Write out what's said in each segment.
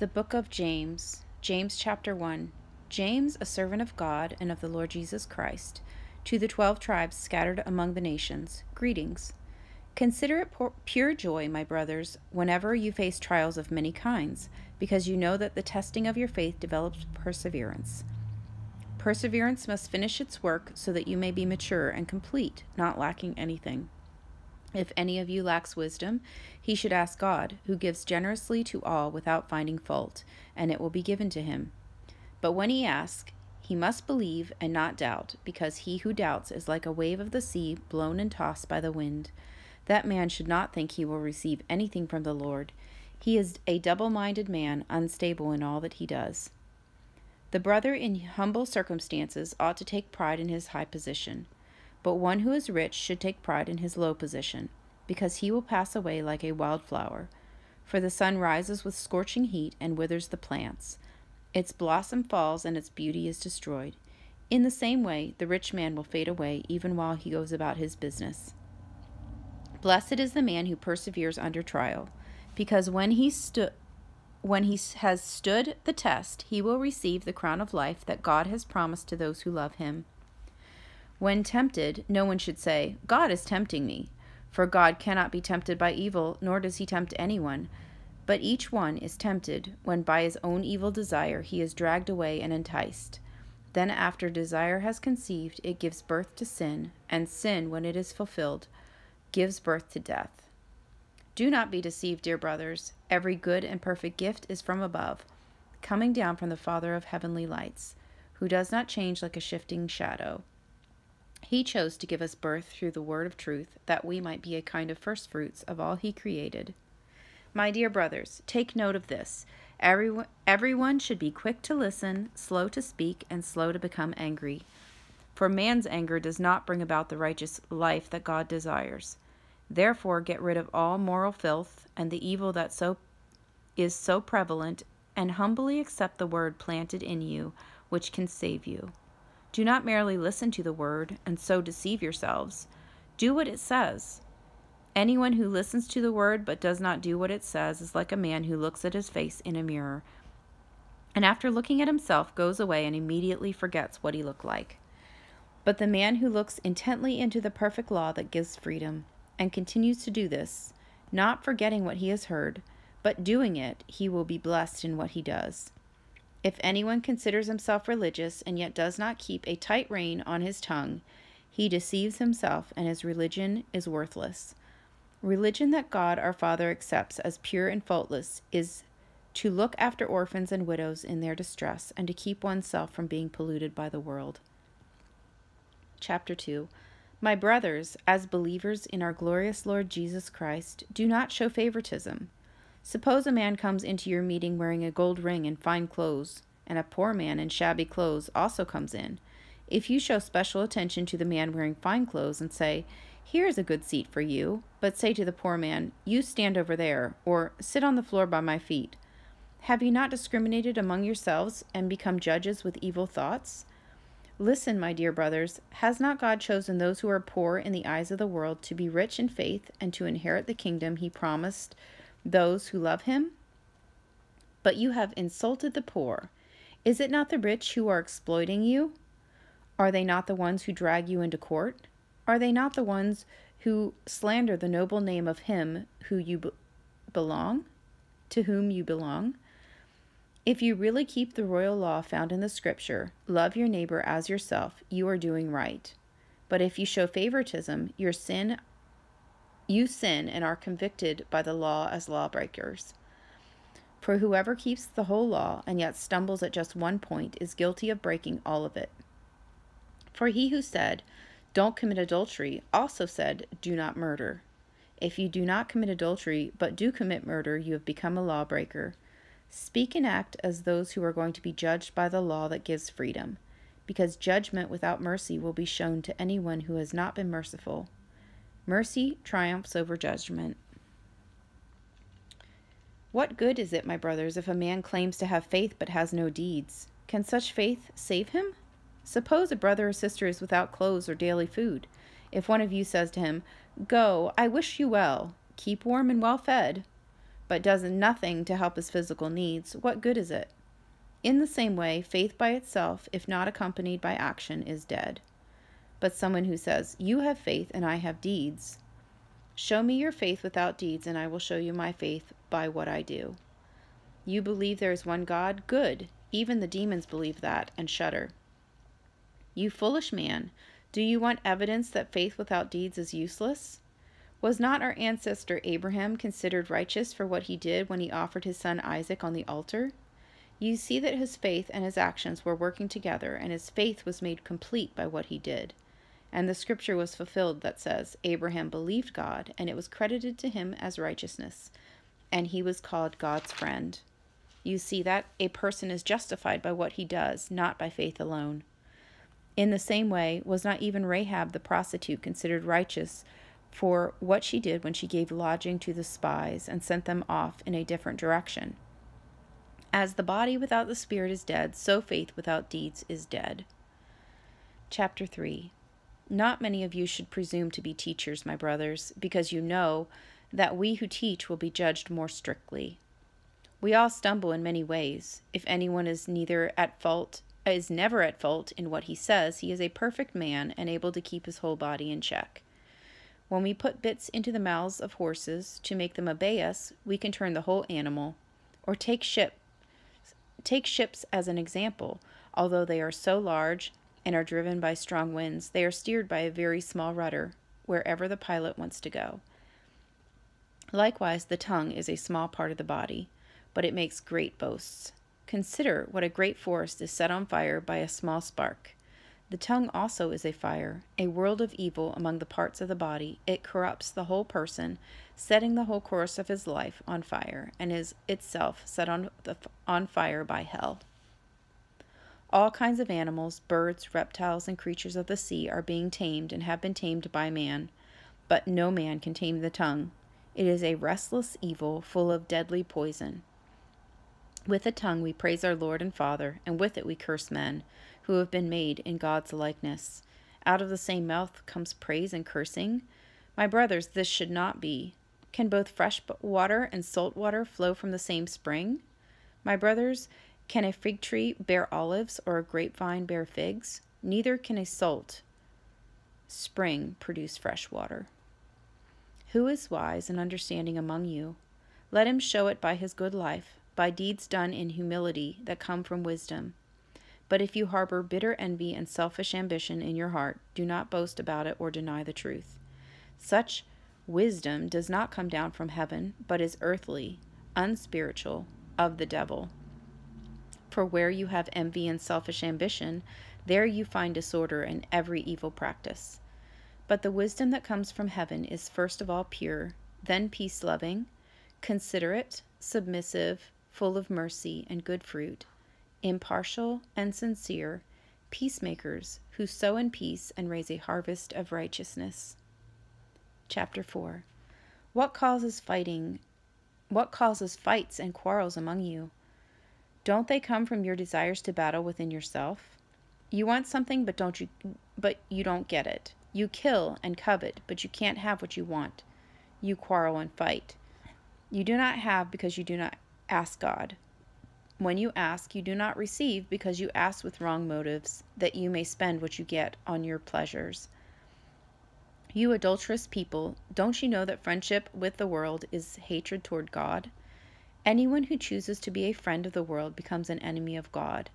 The Book of James, James chapter 1. James, a servant of God and of the Lord Jesus Christ, to the twelve tribes scattered among the nations, greetings. Consider it pure joy, my brothers, whenever you face trials of many kinds, because you know that the testing of your faith develops perseverance. Perseverance must finish its work so that you may be mature and complete, not lacking anything. If any of you lacks wisdom, he should ask God, who gives generously to all without finding fault, and it will be given to him. But when he asks, he must believe and not doubt, because he who doubts is like a wave of the sea blown and tossed by the wind. That man should not think he will receive anything from the Lord. He is a double minded man, unstable in all that he does. The brother in humble circumstances ought to take pride in his high position but one who is rich should take pride in his low position, because he will pass away like a wild flower. For the sun rises with scorching heat and withers the plants. Its blossom falls and its beauty is destroyed. In the same way, the rich man will fade away even while he goes about his business. Blessed is the man who perseveres under trial, because when he stood when he has stood the test, he will receive the crown of life that God has promised to those who love him. When tempted, no one should say, God is tempting me. For God cannot be tempted by evil, nor does he tempt anyone. But each one is tempted when by his own evil desire he is dragged away and enticed. Then, after desire has conceived, it gives birth to sin, and sin, when it is fulfilled, gives birth to death. Do not be deceived, dear brothers. Every good and perfect gift is from above, coming down from the Father of heavenly lights, who does not change like a shifting shadow. He chose to give us birth through the word of truth, that we might be a kind of first fruits of all he created. My dear brothers, take note of this. Everyone, everyone should be quick to listen, slow to speak, and slow to become angry. For man's anger does not bring about the righteous life that God desires. Therefore, get rid of all moral filth and the evil that so is so prevalent, and humbly accept the word planted in you, which can save you. Do not merely listen to the word and so deceive yourselves. Do what it says. Anyone who listens to the word but does not do what it says is like a man who looks at his face in a mirror and after looking at himself goes away and immediately forgets what he looked like. But the man who looks intently into the perfect law that gives freedom and continues to do this, not forgetting what he has heard, but doing it, he will be blessed in what he does. If anyone considers himself religious and yet does not keep a tight rein on his tongue, he deceives himself and his religion is worthless. Religion that God our Father accepts as pure and faultless is to look after orphans and widows in their distress and to keep oneself from being polluted by the world. Chapter 2 My brothers, as believers in our glorious Lord Jesus Christ, do not show favoritism. Suppose a man comes into your meeting wearing a gold ring and fine clothes, and a poor man in shabby clothes also comes in. If you show special attention to the man wearing fine clothes and say, Here is a good seat for you, but say to the poor man, You stand over there, or sit on the floor by my feet, have you not discriminated among yourselves and become judges with evil thoughts? Listen, my dear brothers, has not God chosen those who are poor in the eyes of the world to be rich in faith and to inherit the kingdom he promised those who love him? But you have insulted the poor. Is it not the rich who are exploiting you? Are they not the ones who drag you into court? Are they not the ones who slander the noble name of him who you be- belong, to whom you belong? If you really keep the royal law found in the scripture, love your neighbor as yourself, you are doing right. But if you show favoritism, your sin you sin and are convicted by the law as lawbreakers. For whoever keeps the whole law and yet stumbles at just one point is guilty of breaking all of it. For he who said, Don't commit adultery, also said, Do not murder. If you do not commit adultery, but do commit murder, you have become a lawbreaker. Speak and act as those who are going to be judged by the law that gives freedom, because judgment without mercy will be shown to anyone who has not been merciful. Mercy triumphs over judgment. What good is it, my brothers, if a man claims to have faith but has no deeds? Can such faith save him? Suppose a brother or sister is without clothes or daily food. If one of you says to him, Go, I wish you well, keep warm and well fed, but does nothing to help his physical needs, what good is it? In the same way, faith by itself, if not accompanied by action, is dead. But someone who says, You have faith and I have deeds, show me your faith without deeds, and I will show you my faith by what I do. You believe there is one God? Good. Even the demons believe that and shudder. You foolish man, do you want evidence that faith without deeds is useless? Was not our ancestor Abraham considered righteous for what he did when he offered his son Isaac on the altar? You see that his faith and his actions were working together, and his faith was made complete by what he did. And the scripture was fulfilled that says, Abraham believed God, and it was credited to him as righteousness, and he was called God's friend. You see that a person is justified by what he does, not by faith alone. In the same way, was not even Rahab the prostitute considered righteous for what she did when she gave lodging to the spies and sent them off in a different direction? As the body without the spirit is dead, so faith without deeds is dead. Chapter 3 Not many of you should presume to be teachers, my brothers, because you know that we who teach will be judged more strictly. We all stumble in many ways. If anyone is neither at fault is never at fault in what he says, he is a perfect man and able to keep his whole body in check. When we put bits into the mouths of horses to make them obey us, we can turn the whole animal. Or take ship take ships as an example. Although they are so large and are driven by strong winds, they are steered by a very small rudder wherever the pilot wants to go. Likewise, the tongue is a small part of the body but it makes great boasts. Consider what a great forest is set on fire by a small spark. The tongue also is a fire, a world of evil among the parts of the body. It corrupts the whole person, setting the whole course of his life on fire, and is itself set on, the, on fire by hell. All kinds of animals, birds, reptiles, and creatures of the sea are being tamed and have been tamed by man, but no man can tame the tongue. It is a restless evil full of deadly poison. With the tongue we praise our Lord and Father, and with it we curse men, who have been made in God's likeness. Out of the same mouth comes praise and cursing. My brothers, this should not be. Can both fresh water and salt water flow from the same spring? My brothers, can a fig tree bear olives or a grapevine bear figs? Neither can a salt spring produce fresh water. Who is wise and understanding among you? Let him show it by his good life by deeds done in humility that come from wisdom. But if you harbor bitter envy and selfish ambition in your heart, do not boast about it or deny the truth. Such wisdom does not come down from heaven, but is earthly, unspiritual, of the devil. For where you have envy and selfish ambition, there you find disorder and every evil practice. But the wisdom that comes from heaven is first of all pure, then peace loving, considerate, submissive, full of mercy and good fruit, impartial and sincere, peacemakers who sow in peace and raise a harvest of righteousness. Chapter 4 What causes fighting? What causes fights and quarrels among you? Don't they come from your desires to battle within yourself? You want something but don't you but you don't get it. You kill and covet, but you can't have what you want. You quarrel and fight. You do not have because you do not Ask God. When you ask, you do not receive because you ask with wrong motives, that you may spend what you get on your pleasures. You adulterous people, don't you know that friendship with the world is hatred toward God? Anyone who chooses to be a friend of the world becomes an enemy of God.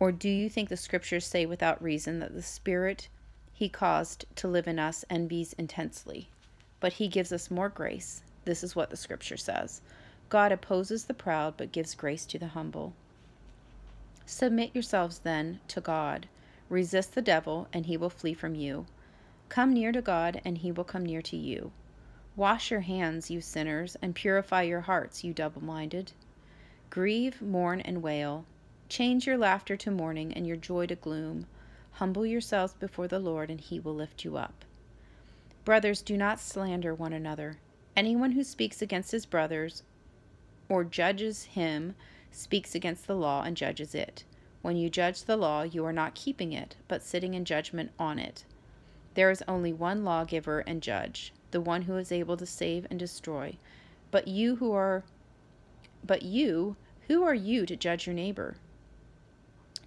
Or do you think the scriptures say without reason that the Spirit he caused to live in us envies intensely? But he gives us more grace. This is what the scripture says. God opposes the proud, but gives grace to the humble. Submit yourselves then to God. Resist the devil, and he will flee from you. Come near to God, and he will come near to you. Wash your hands, you sinners, and purify your hearts, you double minded. Grieve, mourn, and wail. Change your laughter to mourning and your joy to gloom. Humble yourselves before the Lord, and he will lift you up. Brothers, do not slander one another. Anyone who speaks against his brothers or judges him speaks against the law and judges it. When you judge the law, you are not keeping it, but sitting in judgment on it. There is only one lawgiver and judge, the one who is able to save and destroy. But you who are but you, who are you to judge your neighbor?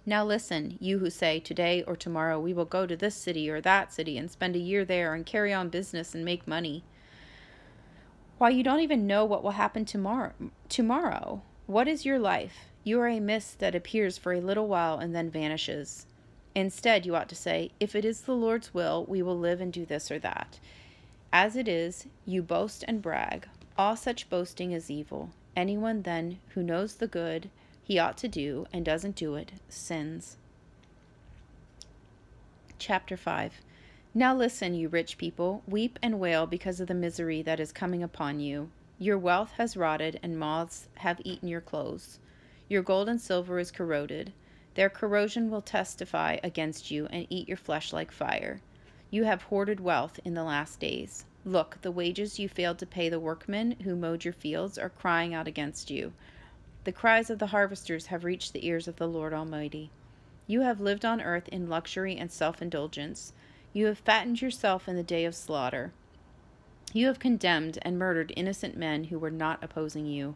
Now listen, you who say, Today or tomorrow we will go to this city or that city and spend a year there and carry on business and make money. Why, you don't even know what will happen tomorrow. Tomorrow, what is your life? You are a mist that appears for a little while and then vanishes. Instead, you ought to say, If it is the Lord's will, we will live and do this or that. As it is, you boast and brag. All such boasting is evil. Anyone then who knows the good he ought to do and doesn't do it sins. Chapter 5 Now listen, you rich people, weep and wail because of the misery that is coming upon you. Your wealth has rotted, and moths have eaten your clothes. Your gold and silver is corroded. Their corrosion will testify against you and eat your flesh like fire. You have hoarded wealth in the last days. Look, the wages you failed to pay the workmen who mowed your fields are crying out against you. The cries of the harvesters have reached the ears of the Lord Almighty. You have lived on earth in luxury and self indulgence. You have fattened yourself in the day of slaughter. You have condemned and murdered innocent men who were not opposing you.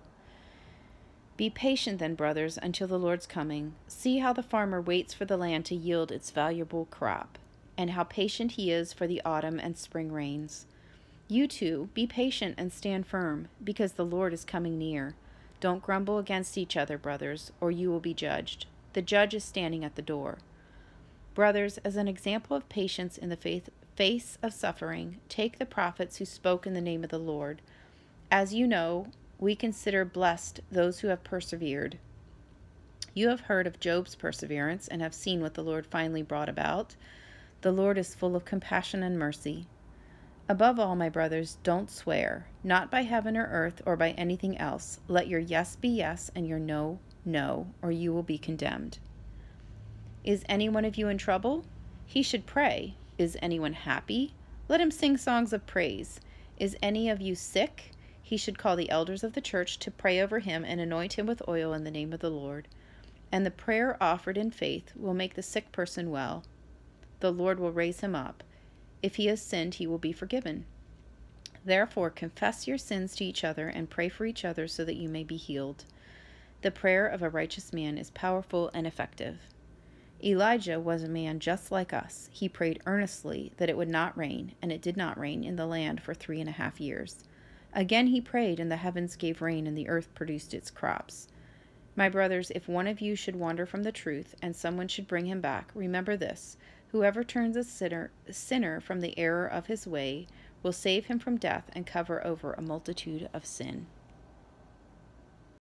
Be patient then, brothers, until the Lord's coming. See how the farmer waits for the land to yield its valuable crop, and how patient he is for the autumn and spring rains. You too, be patient and stand firm, because the Lord is coming near. Don't grumble against each other, brothers, or you will be judged. The judge is standing at the door. Brothers, as an example of patience in the faith, face of suffering, take the prophets who spoke in the name of the Lord. As you know, we consider blessed those who have persevered. You have heard of Job's perseverance and have seen what the Lord finally brought about. The Lord is full of compassion and mercy. Above all, my brothers, don't swear, not by heaven or earth or by anything else. Let your yes be yes and your no, no, or you will be condemned. Is any one of you in trouble? He should pray. Is anyone happy? Let him sing songs of praise. Is any of you sick? He should call the elders of the church to pray over him and anoint him with oil in the name of the Lord. And the prayer offered in faith will make the sick person well. The Lord will raise him up. If he has sinned, he will be forgiven. Therefore, confess your sins to each other and pray for each other so that you may be healed. The prayer of a righteous man is powerful and effective. Elijah was a man just like us. He prayed earnestly that it would not rain, and it did not rain in the land for three and a half years. Again he prayed, and the heavens gave rain, and the earth produced its crops. My brothers, if one of you should wander from the truth, and someone should bring him back, remember this Whoever turns a sinner, sinner from the error of his way will save him from death and cover over a multitude of sin.